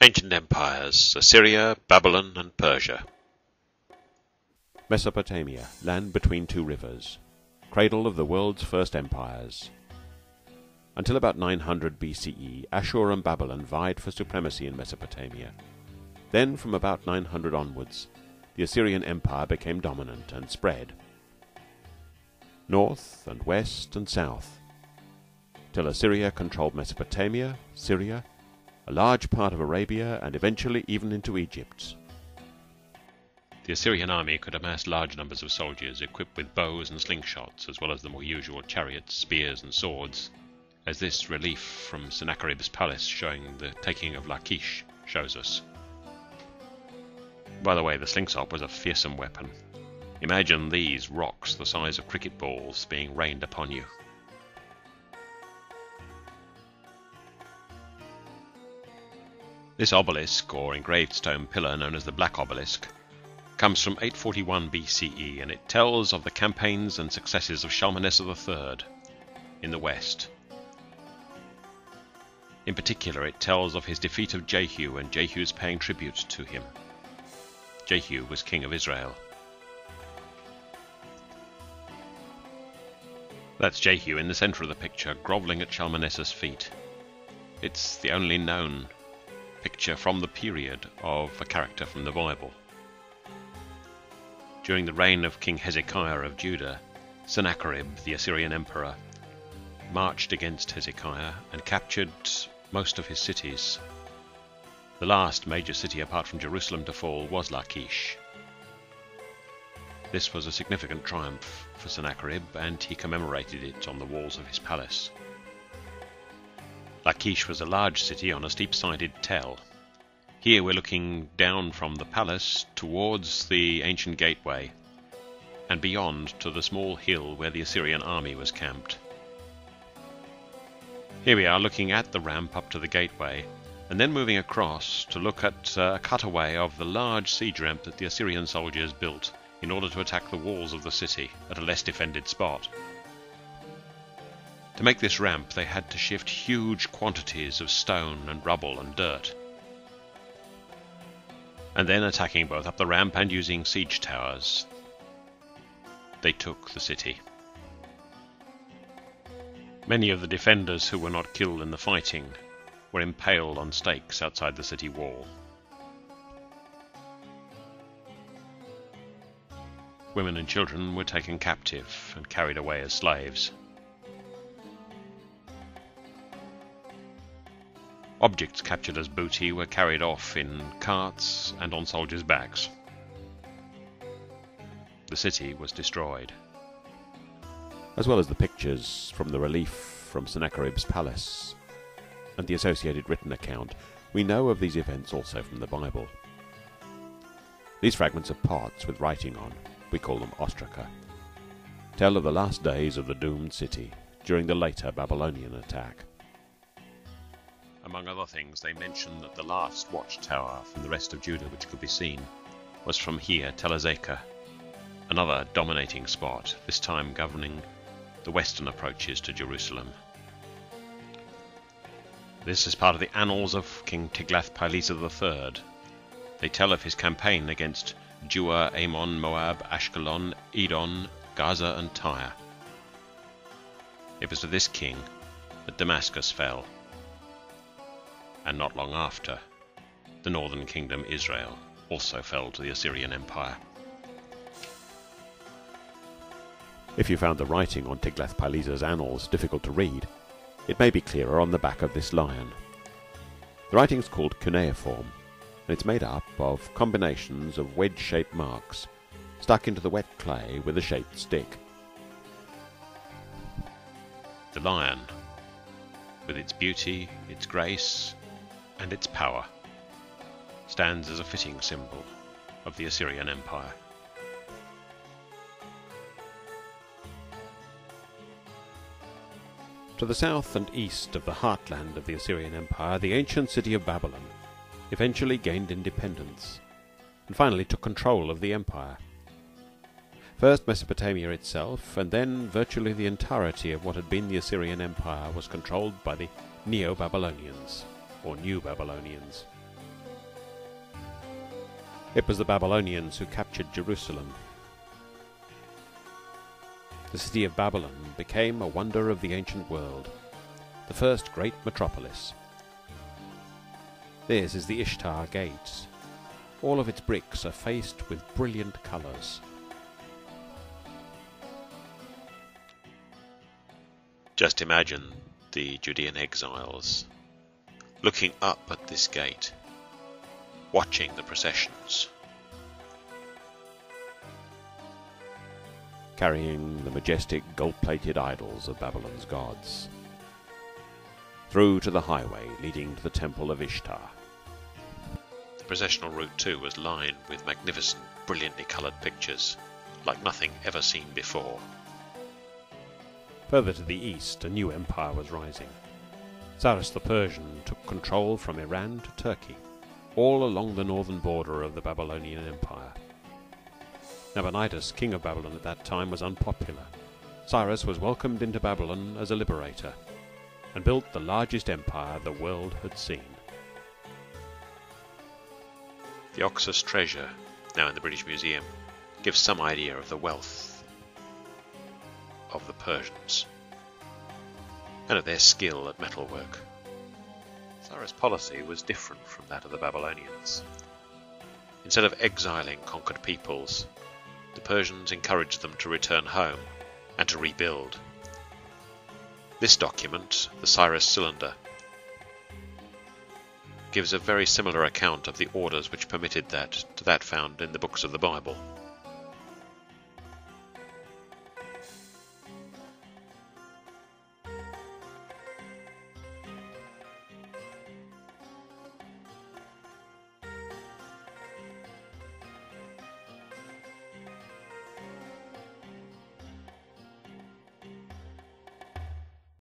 Ancient Empires Assyria, Babylon, and Persia. Mesopotamia, land between two rivers, cradle of the world's first empires. Until about 900 BCE, Ashur and Babylon vied for supremacy in Mesopotamia. Then, from about 900 onwards, the Assyrian Empire became dominant and spread north and west and south, till Assyria controlled Mesopotamia, Syria, a large part of Arabia, and eventually even into Egypt. The Assyrian army could amass large numbers of soldiers equipped with bows and slingshots, as well as the more usual chariots, spears, and swords, as this relief from Sennacherib's palace showing the taking of Lachish shows us. By the way, the slingshot was a fearsome weapon. Imagine these rocks the size of cricket balls being rained upon you. This obelisk, or engraved stone pillar known as the Black Obelisk, comes from 841 BCE and it tells of the campaigns and successes of Shalmaneser III in the west. In particular, it tells of his defeat of Jehu and Jehu's paying tribute to him. Jehu was king of Israel. That's Jehu in the center of the picture, groveling at Shalmaneser's feet. It's the only known picture from the period of a character from the Bible. During the reign of King Hezekiah of Judah, Sennacherib, the Assyrian emperor, marched against Hezekiah and captured most of his cities. The last major city apart from Jerusalem to fall was Lachish. This was a significant triumph for Sennacherib, and he commemorated it on the walls of his palace. Lachish was a large city on a steep-sided tell. Here we're looking down from the palace towards the ancient gateway, and beyond to the small hill where the Assyrian army was camped. Here we are looking at the ramp up to the gateway, and then moving across to look at uh, a cutaway of the large siege ramp that the Assyrian soldiers built in order to attack the walls of the city at a less defended spot. To make this ramp, they had to shift huge quantities of stone and rubble and dirt. And then, attacking both up the ramp and using siege towers, they took the city. Many of the defenders who were not killed in the fighting were impaled on stakes outside the city wall. Women and children were taken captive and carried away as slaves. Objects captured as booty were carried off in carts and on soldiers' backs. The city was destroyed. as well as the pictures from the relief from Sennacherib's palace and the associated written account, we know of these events also from the Bible. These fragments of pots with writing on, we call them ostraca, tell of the last days of the doomed city during the later Babylonian attack. Among other things, they mention that the last watchtower from the rest of Judah which could be seen was from here, Tel Azekah, another dominating spot, this time governing the western approaches to Jerusalem. This is part of the annals of King Tiglath-Pileser III. They tell of his campaign against Dura, Ammon, Moab, Ashkelon, Edom, Gaza, and Tyre. It was to this king that Damascus fell, and not long after, the northern kingdom Israel also fell to the Assyrian Empire. If you found the writing on Tiglath-Pileser's annals difficult to read, it may be clearer on the back of this lion. The writing is called cuneiform, and it's made up of combinations of wedge-shaped marks stuck into the wet clay with a shaped stick. The lion, with its beauty, its grace, and its power, stands as a fitting symbol of the Assyrian Empire. To the south and east of the heartland of the Assyrian Empire, the ancient city of Babylon eventually gained independence and finally took control of the empire. First Mesopotamia itself, and then virtually the entirety of what had been the Assyrian Empire was controlled by the Neo Babylonians, or New Babylonians. It was the Babylonians who captured Jerusalem. The city of Babylon became a wonder of the ancient world, the first great metropolis. This is the Ishtar Gate. All of its bricks are faced with brilliant colours. Just imagine the Judean exiles looking up at this gate, watching the processions. carrying the majestic gold-plated idols of Babylon's gods, through to the highway leading to the temple of Ishtar. The processional route, too, was lined with magnificent, brilliantly coloured pictures, like nothing ever seen before. Further to the east, a new empire was rising. Cyrus the Persian took control from Iran to Turkey, all along the northern border of the Babylonian Empire. Nabonidus, king of Babylon at that time, was unpopular. Cyrus was welcomed into Babylon as a liberator and built the largest empire the world had seen. The Oxus treasure, now in the British Museum, gives some idea of the wealth of the Persians and of their skill at metalwork. Cyrus' policy was different from that of the Babylonians. Instead of exiling conquered peoples, the Persians encouraged them to return home and to rebuild. This document, the Cyrus Cylinder, gives a very similar account of the orders which permitted that to that found in the books of the Bible.